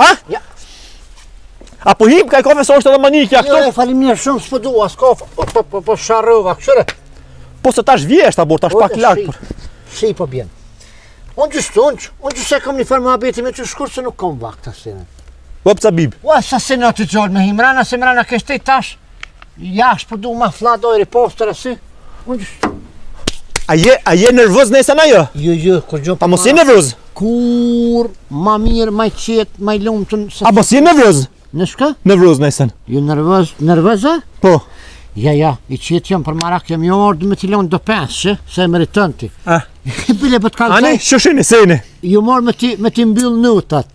Ha? Ja. A po hip ka kafe se është edhe manik ja këtu. Jo, faleminderit shumë, s'po dua as kafe. Po po po, po harrova këtu. Po se tash vje është abor, tash po, pak lart. Si po bjen. Unë të stonq, unë të se kam një farë muhabeti me t'shkurt se nuk kam vakt asi. Po pësa bibë? Po pësa sinë atë gjallë me himrana, se mrana kështë të tash. Ja, është përdu po ma flatë dojë ripostër asy. A je, a je nervoz nëjse a jo? Jo, jo, kurgjo për A mos je nervoz? Kurrë ma mirë, ma qetë, ma i lumë të në... A mos je nervoz? Çka? Nervoz nëjsa. Jo, nervoz, nervoz, a? Po. Ja, ja, i qetë jam pa marak, jam jo orë dëmë t'i lonë do pesë, që? Se e meriton ti. A? Bile për po t'kallë të... Ani, s'është në sen. Jo morë me ti, me ti mbyllë në utat.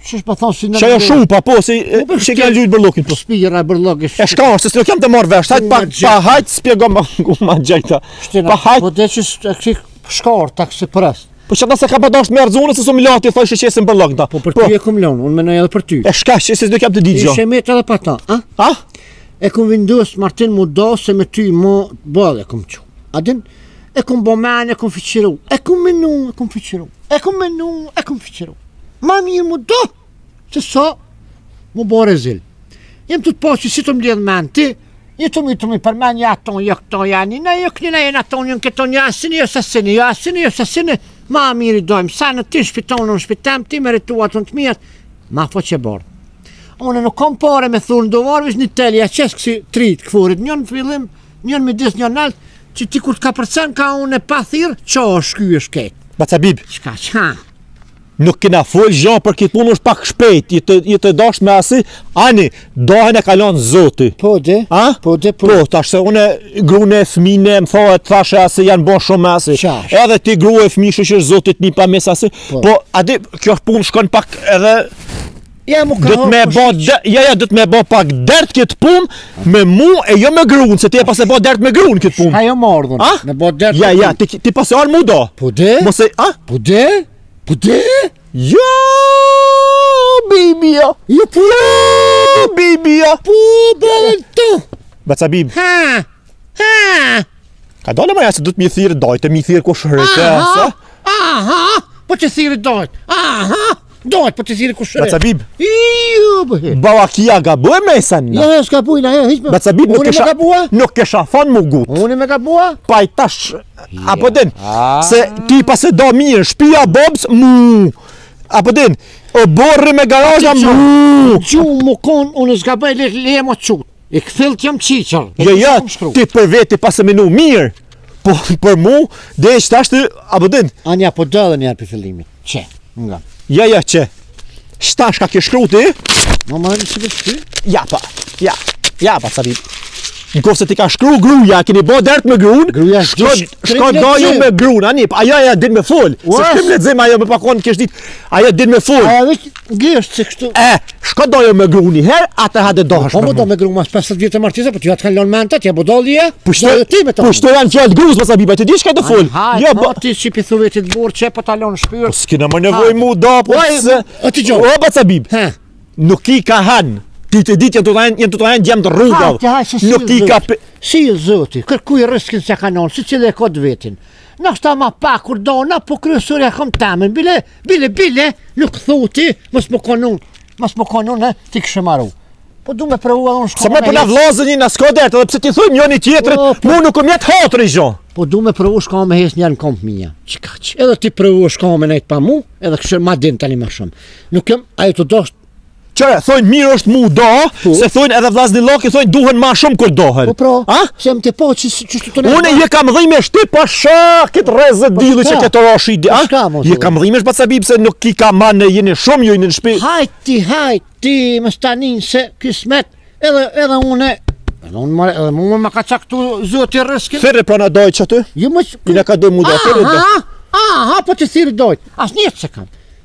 Qysh po thon si Çaja shumë pa po si çe kanë lut bërllogun po. Spira bërllog. E çka është se nuk jam tu marr vesh. Hajt pa pa hajt spjego më ku ma gjajta. Pa hajt. Po desh është ksi shkurt tak se pras. Po çka se ka pa dash me e rrzu se shumë lati thoshë që është bërllog ta. Po për po. ty e kom lon, unë mendoj edhe për ty. E çka se s'do kam të dëgjo. Ishte mirë edhe pa ta, a? A? E kom vendos Martin m'u da se me ty mo bolle kom çu. A din? E kum bo men, e kum fiqiru, e kum menu, e kum fiqiru, e kum menu, e kum fiqiru. Ma mirë m'u da, se sa m'u bo rezil. Jem t'të po që si të mledhë men ti, një të mi të mi për men, ja ton, ja këto, ja një, ne jo këni, ne jena ton, një në këto, një asini, jo sasini, jo asini, jo sasini, ma mirë i dajmë, sa ti n'shpi ton, unë n'shpi tem, ti me rituat të në të mirët, ma fo që borë. Unë nuk kom pare me thur, do ta vari veç një tel, ja qes kësi tri katër drit, një në fillim, Njën në mjedis njën nalt, që ti kur të ka përcen ka unë e pa thirë, qajo është kjo është krejt. Baca Bibë? Qka, qa? Nuk kina folë gjo për kitë punë është pak shpejt, ti, ti tash me asi, ani, dahen e ka lon zoti. Po de, A? po de, po. Po, tash se une grune e fmine, më thua e të thashe asi, janë bon shumë me asi. Qa është? Edhe ti grue e fmi shyqyr zotit një pa mes asi. Po, a di, kjo është punë shkon pak edhe Ja më ka. Do të me bo dë, ja ja do të me bo pak dert kët pun me mu e jo me grun, se ti e pase bo dert me grun kët pun. Ajo më ardhën. Me bo dert. Ja ja ti ti pas ardh m'u da. Po de? Mos e a? Po de? Po de? Jo! Bibë. Jo po. Bibë. Jo. Po bën tu. Baca bib. Ha. Ha. Ka dalë më jashtë, do të më thirr dajtë, më thirr kushrit. Aha. Aha. Po qe thirr dajtë. Aha. Dajt, po thirr kushrit. Baca Bib. Jo, po he. Baba ke gabue me sen. Jo, jo, s'gabue, na jo, hiç me. Baca Bib nuk kisha. Nuk kisha thon m'u ngut. Unë me gabua? Pa i tash. A po don. Ah. Se ti pase da mirë, shpia babës mu. A po don. Oborri me garazha mu. Çu mu kon, unë s'ka bë le le mo çut. I këthil të jam qiqër. Jo, jo, ti për veti paske menu mirë. Po për mu, dhe është ashtu a po din. Anja, po dhe dhe njerë prej fillimit. Qe, nga. Jo, jo, qe. Tash çka ki shkru ti? Ma ma në si vështi? Ja, pa. Ja, ja, pa, sa vit. Në qoftë se ti ka shkru gruja, keni bo dert me grun, gruja shko, shko daju me grun, ani, ajo e din me fol, se shkrim le dzema ajo me pakon në kesh dit, ajo din me fol. Ajo e Gje është se kështu. E, shko daju me grun një herë, atëherë hajde dahesh. Po më do me gru mas 50 vjetëve martesë, po ty a të kanë lonë mentë, t'ja ka bo dilli e, po shtë dhe ti me të. Po shtë janë fjalë e grusë, baca Bib, ti di shka të fol. Ha, jo, po ti që pi thuve ti të burë, që po t'alon shpyrë. Po s'kina më nevoj mu da, po, po se... O ti gjohë. O, baca Bib. Ha. Nuk i ka hanë. Ti të ditë janë të tajnë, janë të tajnë gjemë të rrugë. Nuk i ka... Se zoti, kërkuj rriskin s'e ka dhonë, secili e ka të vetin. Unë edhe ta ma pa kur do, në po kryesore e kom temen, bile Bile, bile, nuk thu ti, mos më konë unë, mos më konë unë, ti kishe maru. Po du me provu edhe unë çka o me jetë. Se me përna vlazë një në skodet, edhe pse ti thuj një një tjetërit, po, po. mu nuk më jet hatri gjo. Po du me provu çka o me nejtë njëherë në komë mija. Qikaq? Edhe ti provo çka o me nejtë pa mu, edhe ma din tani ma shumë. Nuk jëmë, ajo të doshtë, Që thonë mirë është m'u da, po. se thonë edhe vllaznillaki thonë duhen më shumë kur dahen. Po pra. A? Se më të po që që të tonë. Unë iu kam dhimtë shumë pasha kët rreze dilli që këto roshi. A? Po iu kam dhimtë baca Bib se nuk ki ka, me thënë jeni shumë ju në shtëpi. Hajt ti hajt ti më s'tani se kismet edhe edhe unë Edhe unë më edhe më më ka qaty zoti rriskin. Ferre pra na daj qaty? Jo më. Jena ka dojmë m'u da ferre. Ah, ah, ah, po të thirr doj. Asnjë çka kam.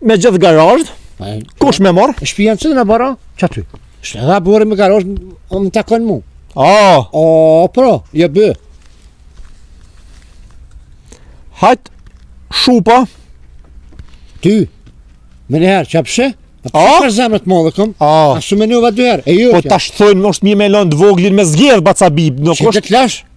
me gjithë garazh. Kush më mor? Shpia që e kena bërë qaty. Edhe oborr me garazh, o më takon mu. Oh, oh, pro, ja bë. Hajt shupa. Ty. Menjëherë çapshe? A po për zemrën të madhe kom? A shumë më nova dy herë. E jo. Po tash thonë mos më melon të voglin me zgjedh baca Bib, nuk është. Ti të lash?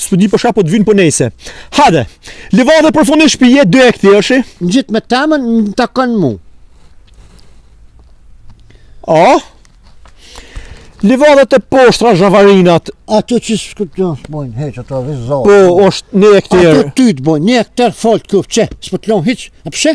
S'e di për çka po të vyn po nejse. Hajde, livadhe përfundi shpije, dy hektarë është. Me gjithë me temen, më takon mu. A? Livadhet e poshtra zhavarinat. A të që së këtë të nësë bojnë, heqë ato dhe zonë. Po, është një hektar. A të ty të bojnë, një hektar falë të kërë, që, s'po të lonë hiqë, a përshë?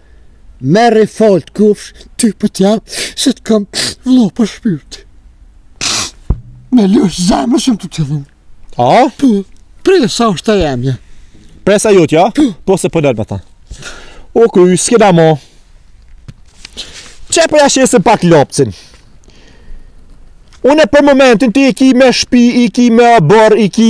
Merri fort kufsh ty për tja se të kam vlla prej shpirti. Me lësh zemë shumë të të dhëmë. A? Po, presa është të jemje. Për sa jutja? Po. po se përnër po me ta. O ku, s'ke da mo. Qe përja po shesë pak lopçin. Unë për momentin ti i ki me shpi, i ki me bërë, i ki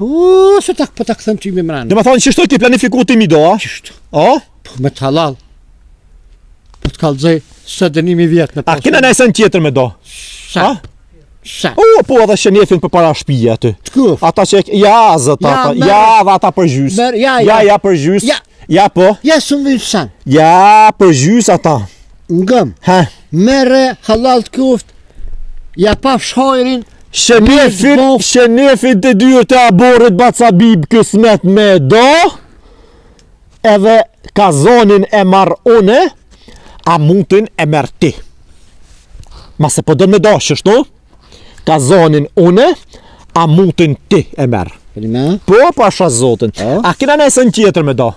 Po, se tash po ta kthej ti me mram. Domethënë qi qishtu e ki planifiku ti me da, a? Çësht. O? Po merre hallall. Po të kallzoj së dënimi vjet në pas. A kena najsen tjetër me da? Sa? A? Sa? O, po edhe qenefin përpara shpije aty. Tku? Ata që e... Ja, zëtë ata. Ja, ja ata për gjysë. Ja, ja, ja, për gjysë. Ja, Ja po. Ja shumë vjen shan. Ja për gjys ata. Ngëm. Ha. Merre hallall t'koftë. Ja pa fshojrin. Qenefin, qenefin te dera e oborrit baca Bibë kismet me da Edhe kazanin e marr une a mutin e merr ti masi po don me da qështu Kazanin une, a mutin ti e merr. Rime? Po, po, pasha zotin. Po? A kina najsen tjetër me da?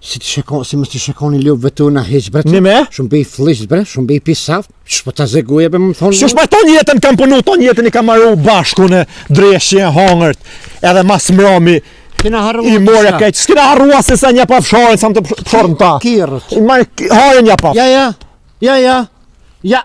Si të shekon, si më të shekon i ljo vetu në heqë bre Në me? Shumë bëj flisë bre, shumë bëj pisaf Që po të zeguje be më thonë Shush me tan jetën kam punu, tan jetën i kam marrë bashkë n'dreq e hangërt Edhe mas mrami Kina harrua Ja more kurgja s'kina harrua se sa një pa fshorin sa më të fshorin ta Kirët I marë hajën një pa Ja, ja, ja, ja, ja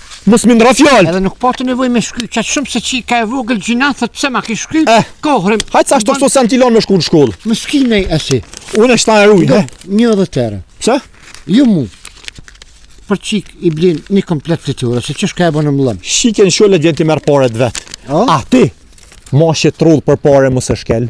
Mos më ndrro fjalë. Edhe nuk patë nevojë me shky, çaj shumë se çika e vogël gjynah, thotë pse ma ke shky? Eh. Kohrim. Hajt sa ashtu sa ti lon me shku në shkollë. Më skinë ai si. Unë shta e ruaj. Eh. Një edhe tërë. Pse? Jo mu. Për çikë i blen një komplet fliturë, se ç'është ka e bënë mllëm. Shikën sholet vjen ti merr paret vetë. Oh? Ah ti. Mos u trull për pare mos e shkel.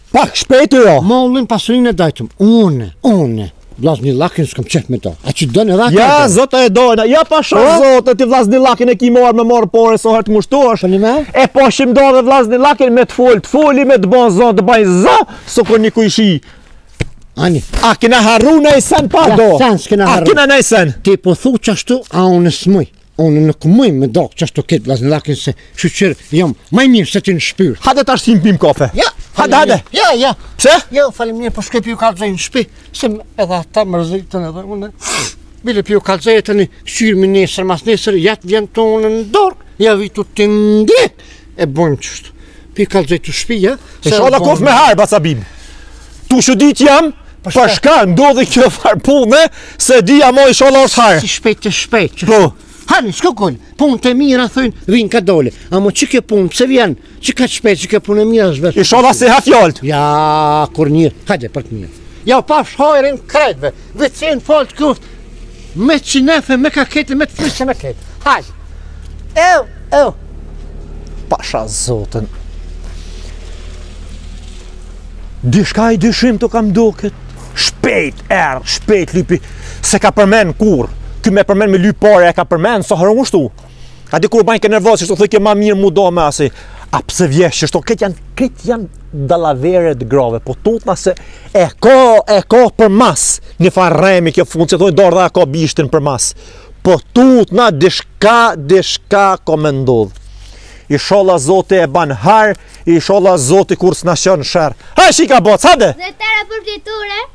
Pak shpejt jo. Mollën pasurinë e dajtëm. Unë, unë. Vllaznillakin s'kam qef me da. A ti don edhe Ja, atë? zota e dojna, ja pa shumë Po? zota, ti vllaznillakin e ki marrë me marrë pare, sa herë të ngushtohesh. Shëni me? E po shim do dhe vllaznillakin me të fol, të foli me të bon zonë, të bajnë zë, so kur një kujshi. Ani, A kina harru najsen pa Ja, da? sen s'kena A harru. kina najsen? ti po thu qashtu, a unë s'muj. Unë nuk mujë me da qashtu këtë vllazni se shyqyr jam ma i mirë se ti në shpirt. Hajde tash shkojmë pimë kafe. Ja, hajde, hajde. Ja, ja. Pse? Ja, falemnerit, po shkoj po ju kallxoj në shpi, se më edhe ata mërzitën edhe unë. Bile po ju kallxoj të të një shqyrë më nesër, masnesër, jatë vjen të unë në dorë, ja vitu të ndjetë. E bojmë qështu. Po ju kallxoj te shpija. Ishalla koftë me hajr, baca Bibë. Çuditë jam, pa po shka ndodhe kjo farë punë, se di jam o ishalla është hajr. Si shpejt të shpejt. Po. Ani, shko kol, punë të mira, thëjnë, vinë ka dole. Amo që ke punë, pëse vjen, që ka shpejt, që ke punë e mira, është vetë. Ishalla s'e ha fjallët. Ja, kur një, hajde, për të mira. Ja, pa shhajrin krejtve. Edhe të qenë falë të koftë, me qenefe, me kakete, me të flishe, me kete. Hajde! Eu, eu! Pasha zotën. Dishka i dyshim tu m'u dukë. Shpejt, erdh, shpejt lypi. S'e ka përmen kurr. Ky me përmen me lyp pare, e ka përmen, sa herë u ngushtu. A di kur bajke nervozë, qeshtu thojke ma mirë m'u da me asi, a pse vjesh, qeshtu këto janë, këto janë dallavere të grave, po tutna se e ka, e ka për mas, një farë remi kjo fund, që thojnë dorë dhe e ka bishtin për mas, po tutna dishka, dishka ko me ndodhë. Ishalla Zoti e ban hajr, ishalla Zoti kurrë s'na çon sherr. Ha shika bac, hajde! Dhe tëra për fliture,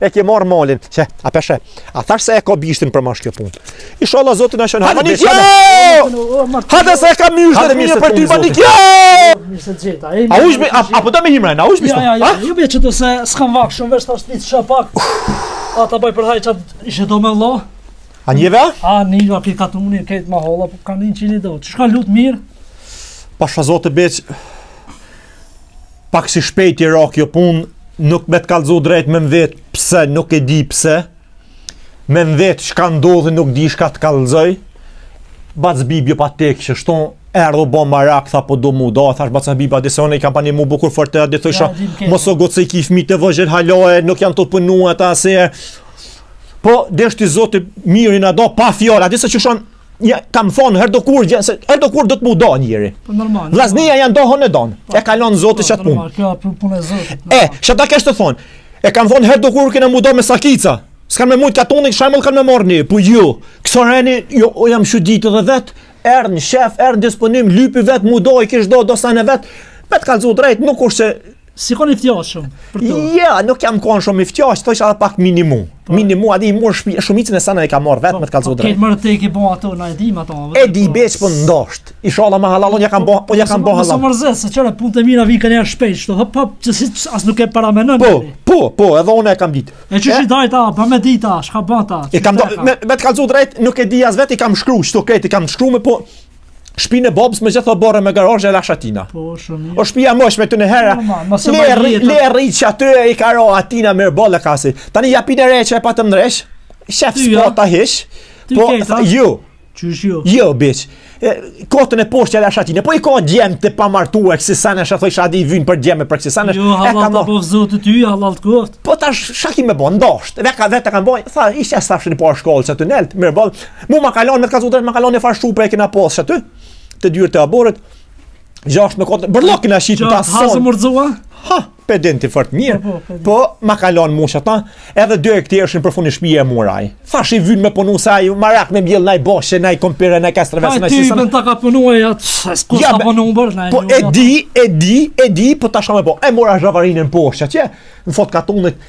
E ke marr malin, çe, a peshe. A thash se e ka bishtin përmas kjo punë. Inshallah Zoti na shon. Ha mani kjo. Ha të se ka mysh të mirë për ty mani kjo. Mirë se xheta. A ush me a po do me himrën, a ush me. Ja, ja, ju bëj çto se s'kam vakt shumë vesh tash ti ç'a pak. A ta bëj për hajr çat ishe do me Allah. A një ve? A një nga pikat unë, këtë mahalla, po kanë një qini do. Që shka lutë mirë? Pasha Zotin beqë, Pak si shpejt i ra kjo punë, nuk me të kalzu drejt me m'vet pse, nuk e di pse, me m'vet shka ndodhi, nuk di shka të kalzoj, bac bibjo pa tek qeshtu, erdh bo marak, tha po do m'u da, thash bac bibjo, a di se unë i kam pa një mu bukur fort e a di thosha, mos u ngut se i ki fmi të vegjël hala, nuk janë të pënu e ta se, po deshti Zoti mirë a do, pa fjalë, a di se qysh thonë, Ja, kam thonë herëdokur gjë, se herëdokur do të m'u da njëri. Po normal. Vllaznia janë do honë don. Po, e kalon Zoti po, çat punë. Normal, kjo është punë e Zotit. E, çka t'a kesh të thonë? E kam thonë herëdokur kena m'u da me sakica. S'kan me mujt katunin, shembull kanë me marrni, po ju. Kso reni, jo, o jam shu ditë dhe vet, erdh në qef, erdh n'disponim, lypi vet m'u da i kish do do sene vet. Me t'kallzu drejt, nuk është se S'i kon i fjalshëm për të? Ja, nuk jam kon shumë i fjalsh, thosha edhe pak minimu. Po. Minimu, a di i morr shumicën e seneve ka marr vetë po, me të kallzu drejt. Ke marr ti ke ba ato na e dim ato. E di po. beç po ndosht. Inshallah ma hallallon ja kam ba, po ja kam ba hallall. Po mos mërzit, se çfarë punë të mira vin kanë shpejt, qeshtu hop hop, që si as nuk e paramendon. Po, po, po, edhe unë e kam ditë. E çu si dajta, pa me dita, çka bën ta. E me të kallzu drejt, nuk e di as vetë, i kam shkru, qeshtu krejt, i kam shkru me po Shpinë e babës me gjithë oborr me garazhë e lashë atina. Po, shumë mirë. O shpia mosh me të në herë. Lere, lere, që aty e i karo atina me rëbollë e kasi. Tani shpinë e re që e patëm në reshë. Shef s'po ta hish. Po, ju. Qysh ju. Jo, hiç. Katin e poshtëm e lashë atina. Po i ka djemtë të pamartu e kësi sene e thashë a di i vynë për djem e për kësi sene. Jo, hallall të pastë Zoti ty, hallall të koftë. Po tash shka ki me bo, ndashtë. Dhe ka dhe të kanë bojë. Tha, ishte e stafshë një parë shkollë të neltë. Mirë bojë. Mu ma ka lon, me të kallzu drejt, ma ka lon një farë shupe e kena pasë që aty, te dyrtë e oborrit, gjashtë me katër, bërllok kena qitë në to sene. Ha s'u mërzita? Ha, pe di ti fort mirë, po, po, po ma ka lon mu qata, edhe dy hektarë përfuni shpije e muraj. Thash i vynë me punu se ai, marak me mjëllë, naj bashçe, naj kompire, naj kastravec, najsi sen. Ajë ty, në ta ka punu e jatë, se s'ku ja, ta punu bërë, naj. Po e di, e di, e di, po tash shka me bo, e mora zhavorinën poshtë, që në fund t'katunit,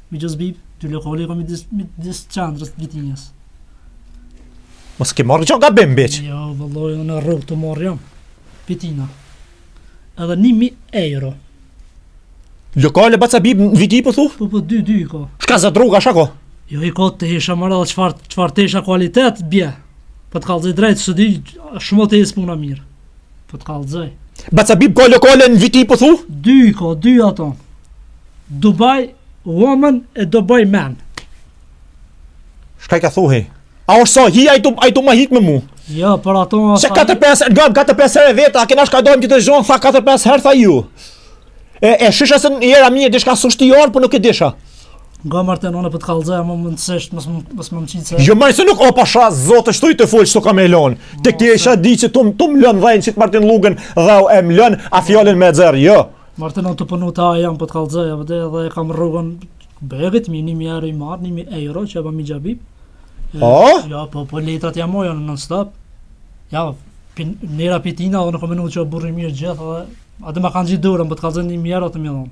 Mixhës Bib, dy lokale ka midis midis qendrës të Vitisë. Mos ke marrë gjë gabim Beq. Jo, vallahi, unë rrugë të marr jam. Vitina. Edhe 1000 euro. Lokale baca Bib në Viti po thu? Po po dy dy ka. Shka zahere, a ka? Jo i ka tesha, more çfar çfar tesha kualitet bje. Po të kallzoj drejt, se di shumë t'i ec puna mirë. Po të kallëzoj. Baca Bib ka lokale në Viti po thu? Dy ka, dy ato. Dubai woman e Dubai man. Shka i ka thuhi? A është sahi, a je tu u mahit me mu? Jo, për ato... Se 4-5, gëmë, 4-5 herë veta, a kena shka dojmë që të zhonë, tha 4-5 herë, tha ju. E, e shihsha se në jera mje, dishka së shti jarë, për po nuk e disha. Nga martin, unë po të kallzoj, më më nësisht, më më më qitë se... Jo, more, se nuk, o pasha, Zotin, shtoj të folë, shto ka me lonë. Të kje isha di që të më lë n'dhe, qit Martin lugën, dhe e më lënë, a fjalën me e nxjerrë, jo. Martin, unë të përnu të aja, më po të kallzoj, dhe, dhe e kam rrugën, begët, me një mijë i marrë, një mijë euro, që e ba mixha Bib. O? Ja, po, po, letrat ia mbajnë, non stop. Ja, pin, në Viti, na, dhe në komunë që burri mirë gjithë, dhe A do ma kanë gjithë dorën, po të kallzoj, një herë atë mjellon.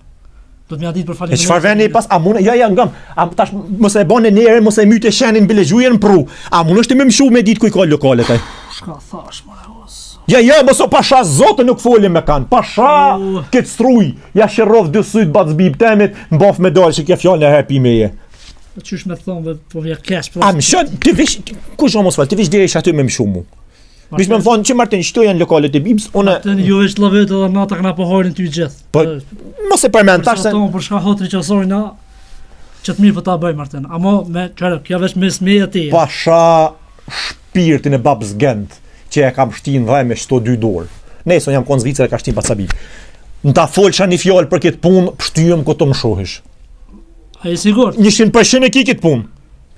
Do të mja ditë për falimin. E çfarë veni pas a mund? Ja ja ngam. A tash mos e bën njerin, mos e mytë shenin bile gjujën pru. A mund është më shumë me ditë ku i ka lokalet ai? Çka thash më ros? Ja ja mos o pasha Zotin nuk folim me kan. Pasha uh. kët struj. Ja qorrofsha dy sytë bac Bib temit, n'boft me dalë kjo fjalë e hapi meje. Po qysh më thonë vetë po vjen kesh. Po. A më shon ti vish ku jo mos fal, ti vish deri aty më shumë. Vish më thonë që Martin qito janë lokalet e Bibës, unë Martin ju vetë la vetë edhe nata kanë po hoj, rri ty gjithë. Po mos e përmend tash se për çka hatri që soi na që të mirë po ta bëj Martin. Amo me çfarë kjo vetë mes meje e teje. Pasha shpirtin e babës tem që e kam shti n'dhe me qito dy durë. Nëse jam kon Zvicër ka shtin baca Bib. Në ta folsha një fjalë për këtë punë, pështyëm ku të më shohësh. A e sigur? Njëqind për qind e ki këtë punë.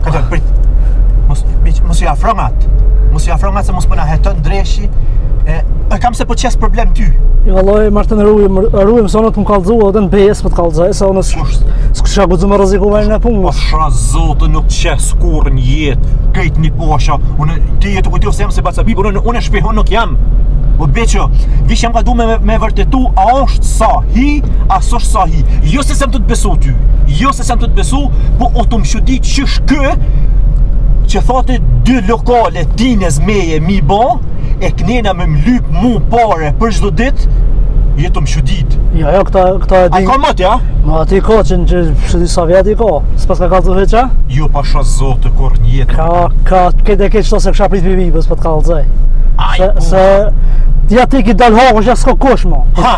Po të prit, mos, Beq, mos iu afro nga atë. Mos iu afro nga atë se mos po na heton dreqi. E, e kam se po qes problem ty. Jo vallahi, Martin, rujëm, rujëm, se unë tu t'kallzu, o të në besë po të kallzoj, se unë s'kisha guxu me rreziku vendin në punë. Pasha Zotin nuk qes kurrë në jetë, kejtë një posha, unë, ti je tu kujtu se jam se baca Bib, por unë, unë shpiun nuk jam. O Beqo, vish jam kah du me, me vërtetu, a është sa, Hi, a s'osht sahi Jo se sem të të besu ty Jo se s'jam tu të besu Po o tu më çudit që shkë Që the ti dy lokale Tinëz meje me i bo E knena me më lyp mu pare Për çdo ditë Je tu më çudit Ja, ja, këta, këta e di A i ka mët, ja? Ma ati ka që në që shëti sa vjeti ka Së pas ka ka të heqa Jo, pasha Zotin kurrë n'jetë Ka, ka, këtë e këtë qëto s'e kisha prit prej Bibës po të kallzoj Se, se, ja ti ki dalë hakush, ja s'ka kush mo Ha,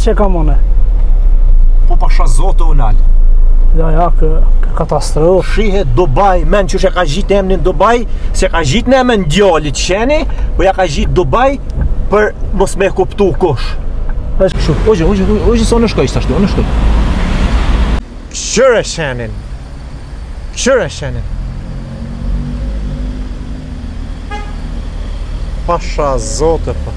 Çe kam unë? Po pasha zotë unë alë. Ja, ja, kë, kë katastrofë. Shihe Dubai, men që shë ka qitë emnin Dubai, se ka qitë emnin djalit Sheni, po ja ka qitë Dubai për mos me kuptu kush. Vesh kështu. Oje, oje, oje sa në shkoj tash, në shkoj. Shëre shenin. Shëre shenin. Pasha zotë po.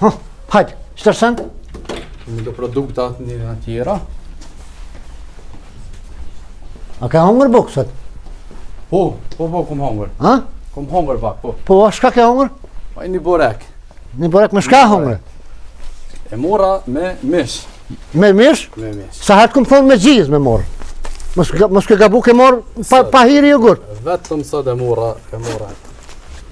Huh, hajde, qëtër send? Në të produkta atë një në tjera. A ka hongër bukë sot? Po, po, po, kom hongër. Ha? Kom hongër pak, po. Po, a shka ka hongër? Pa një borek. Një borek me shka hongër? E mora me mish. Me mish? Me mish. Sa herë kom thonë me gjizë me morë. Mos mos ke gabu ke mor pa, pahiri jogurt. Vetëm sot e mora, e mora.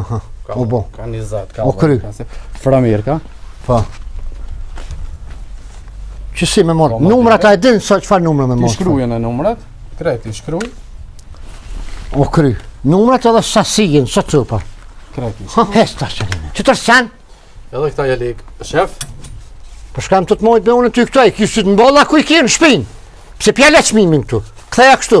Aha, ka, o bo. Ka një zatë, ka o kry. Framir, ka? Po. Qysh me morë? Po, numrat a e din, sa çfarë numra me morë? Ti shkruje në numrat, krejt i shkruj. O kry, numrat edhe sasinë, sa të pa? Krejt i shkruj. Hes të arsene. Që të arsen? Edhe këta lek, shef? Për shkam të të mojt me unë të i këtoj, kishtë të në bolla ku i kje në shpinë. Pse pjale çmimin këtu? Këtheja kështu.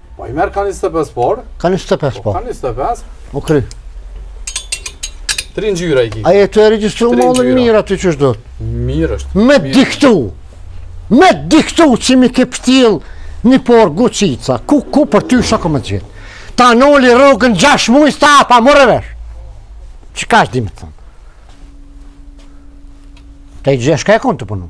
Po i merë ka 25 por? Ka 25 por. Po, ka 25. O kry. Tri njyra i ki. A je te regjistru më dhe mirë aty që është dhëtë? Mirë është. Me diktu! Me diktu që m'i ke pëtil një por guqica. Kuku për ty shako më gjithë? Ta noli rrugën gjash muj s' ta apa, mërë vesh. Që ka është dimë të thëmë? Ta i gjithë shka e konë të punu?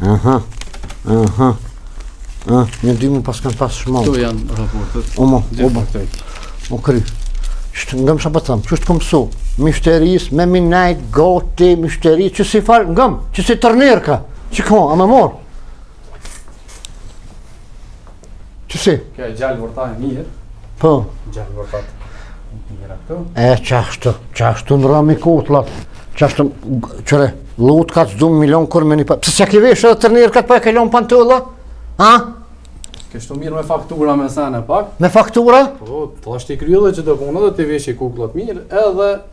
Aha, aha, aha, ndihmu pas kanë pas shumë. Këto janë raportet. O mo, o mo, o kry. Ngo çka po t'tham, qysh t'kom mësu? Myshterisë, me minajt, goti, myshterisë, që si falë, nga më, që si tërnirë ka. Që ka, a me morë? Që si? Kjo e gjallë vërta e mirë. Po. Gjallë vërta të mirë ato. E, qashtu, qashtu në rami kotlat. Qashtu, qëre, lutë ka të dhumë milion kërë me një pa... Pse që ki veshë edhe të njerë këtë pa po e kelon pantolla? Ha? Kështu mirë me faktura me sene pak. Me faktura? Po, të ashtë i kryë dhe që të punë dhe të veshë i kuklat mirë edhe...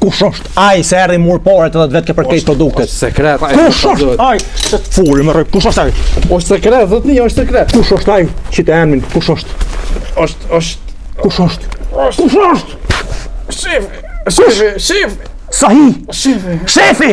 Kush është ai se erdhi mur pare edhe vetë ke për këto produkte. Është sekret. Kush është ai? Se të furi më rrok. Kush është ai? Është sekret, zotni, është sekret. Kush është ai? Qite emnin? Kush është? Është është kush është? Kush është? Shef. Shef. Shef. Sahi. Shef. Shefi.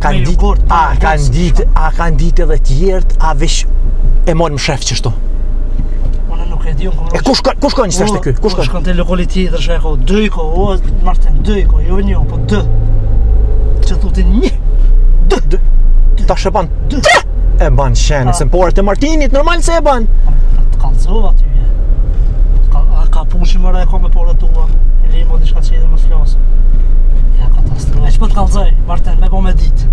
Ka një gurt pa. A kanë ditë, a kanë ditë edhe të tjerët, a veç e mor më shef qështu. Unë nuk e di unë kur. E kush ka kush ka një çështë këtu? Kush ka? Shkon te lokali tjetër shef po dy ko, o Martin dy ko, jo një, po dy. Çe thotë një. Dy. Dy. Tash e ban. Dy. E ban qeni, se me paret e Martinit normal se e ban. Të kallzova ti. Ka ka pushime re ka me paret tua. Limo diçka çelë mos flasë. Ej, qe po të kallzoj, Martin, me po me dit.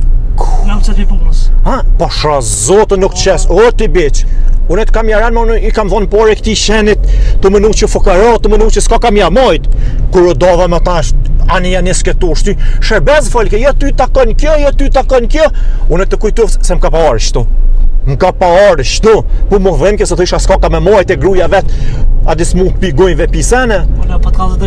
Nuk qëtë i punës. Ha, pasha Zotën nuk qes, o ti biq. Unë të kam jaran, ma unë i kam dhonë pare këtij qenit, demek që fukara, demek që s'ka kah m'ja majt. Kërë do dhe më tash, ani janë njësë këtu, shty, serbez folke, jo ty takon kjo, jo ty takon kjo. Unë tu kujtu, se më ka pa arë shtu. Më ka pa arë shtu, po më dhimke se thojsha s'ka kah me majt e gruja vetë, a di s'mund të pigojnë dhe pisene. Unë po të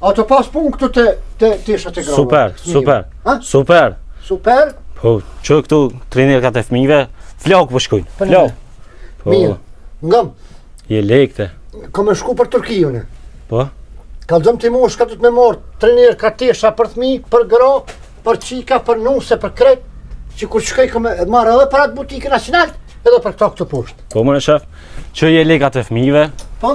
A ke pas punë këtu te teshat e grave? Super, super. Ha? Super. Super. Po, qe këtu trenerka të fëmijëve, flok po shkojnë. Po, flok. Po. Mirë. Ngam. Jelekat. Kam me shku për Turki unë. Po. Ka dhëm ti mosh ka të më mort, trenerka, tesha për fëmijë, për gra, për çika, për nuse, për krejt. Që kur shkoj kam me marr edhe për atë butikën nacional, edhe për këto këtu poshtë. Po më shef. Qe jelekat e fëmijëve. Po.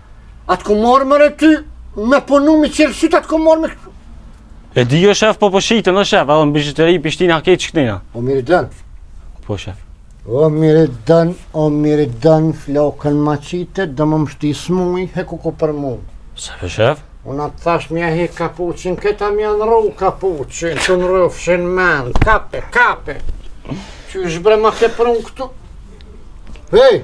A të kum marrë more ty, me punu m'i çelë sytë, a të kum marrë me këtu. E di jo shef, po po shiten, shef, edhe në bëgjitëri, pishtina, ketë që këtina. O mirë dën. Po shef. O mirë dën, o mirë dën, flakën ma qite, dhe më mështi smuj, he ku ku për mu. Se për shef? Unë a të thash m'ja hjek kapuçin, këta m'ja ndërru kapuçin, të ndërrofshin mend, kape, kape. Qysh bre ma ke prun këtu. Hej,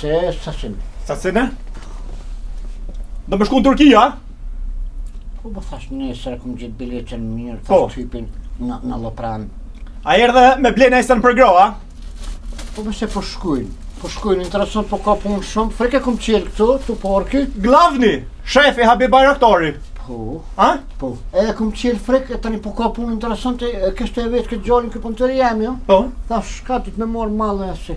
Se e sasin. Sasin e? Në më shku në Turki, a? Po më thash nesër e kem gjithë biletën në njërë, po. thash typin në, në Lopran. A erdhe me ble najsen për gra, a? Po më se po shkujnë. Po shkujnë, interesant, po ka punë shumë. Frik e kem çelë këtu, te parki. Glavni, shefi Habib Bajraktari. Po. A? Po. E kem çelë frik, e tani po ka punë interesant, e kem shti edhe këtë djalin këtu punë të rjemë, jo? Po. Thash, shkatit me marrë mall e si.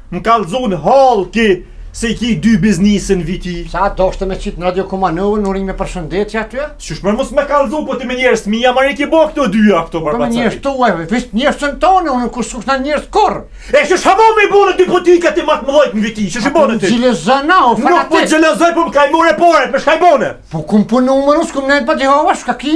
Më kallxun hallki se i ki dy biznise në Viti. Sa dashte me qitë në radio Kumanovën, urime përshëndetje aty? Qysh more mos me kallxu, po ti me njerëz të mi a more i ki bo këto dyja këto barbacatit. Po me njerëz të tu, veç njerëz të në tonë, unë kur s'kisha njerëz kurrë. E qysh ha bo me i bone dy butika ti ma të mëdhojt në Viti, qysh i bone ti? Gjelozon a, o fanatik. Nuk po gjelozoj, po me ka i more paret, me shka i bone. Po kum punu me rusë, kum nejtë pa Jehova, shka ki?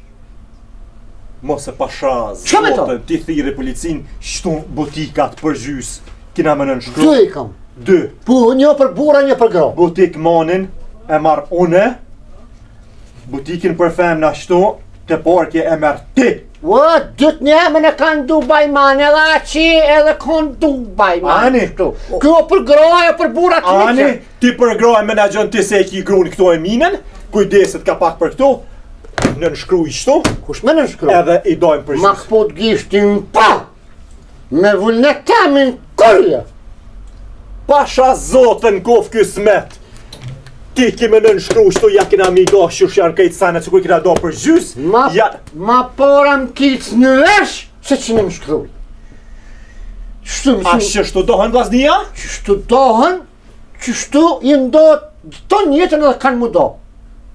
Mos e pasha zotin, ti thirre policinë, shtu butikat për gjys, kina me nënshkru. Dy i kam. Dy. Po, një për burra, një për gra. Butik Manin e marr une, butikin për femna ashtu, të portje e merr ti. O, dytë një emën e kanë Dubai Man, edhe aqi edhe kanë Dubai Man. Ani. Kjo për gra, e për burra të një. Ani. Ti për gra e menaxhon ti se e ki grun këtu Eminen, kujdeset ka pak për këto. Nënshkruj këtu. Kush me nënshkru? Edhe i dojmë për. Mak po të gishtin pa. Me vullnet temin kurrë. Pasha zotin n'koftë kysmet. Ti ki me nënshkru shtu ja kina m'i da shush janë krejt sene që i kina da për gjys Ma, ja... ma pora më kitë në vesh se që në më shkru Shtu më shtu A shtu dahen vllaznia? Shtu dahen Qështu i ndot, të njëjtën edhe kanë m'u da.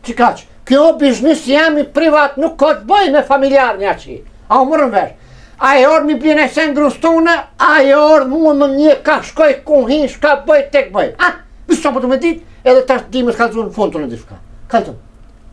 Qikaq, kjo biznis jam i privat, nuk ka të bëjë me familjar një që. A u morëm vesh. A e orë mi bjene se ndrus tona, a e orë mua më një ka shkoj ku hi, shka bëjë, tek bëjë. A, përsa po du me ditë, edhe tash du me t'kallzu në fund të në dishka. Kallzom.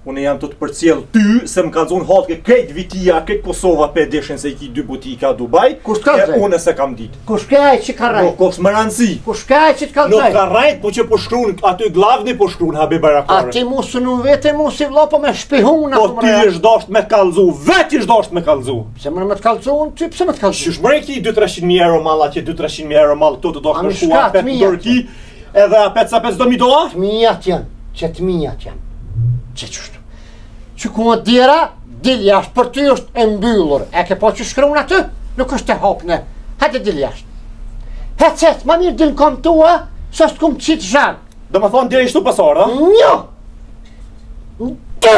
Unë jam të të përcjell ty se më ka thanë hallki krejt Vitia, krejt Kosova pe dijshin se i ki dy butika Dubai. Kush t'ka thanë? Unë s'e kam ditë. Kush a ai që t'ka rrejt? Nuk është me rëndësi. Kush a ai që të ka rrejt? Nuk ka rrejt, po që po shkruan aty glavni po shkruan habi barakore. A ti mos u nuk vetë mu si vëlla po me shpihun apo më. Po ti ish dasht me kallzu, vetë ish dasht me kallzu. Pse më me të kallzu unë ty pse me të kallzu? Shush mre ki 2-300 mijë euro mall atje 2-300 mijë euro mall këtu të dosh me shkuar pe Turqi. Edhe apet sa pesë do mi doa? Miat janë. Që të miat janë. Qe qështu. Qe ku a dera, dil jashtë, për ty është e mbyllur. E ke pa që shkrun aty, nuk është open. Hajde dil jashtë. Hec ec, ma mirë dil në kamb tua, se të kam qit zhag. Domethanë dera ishtu pësorë, dhe? Një! Dë!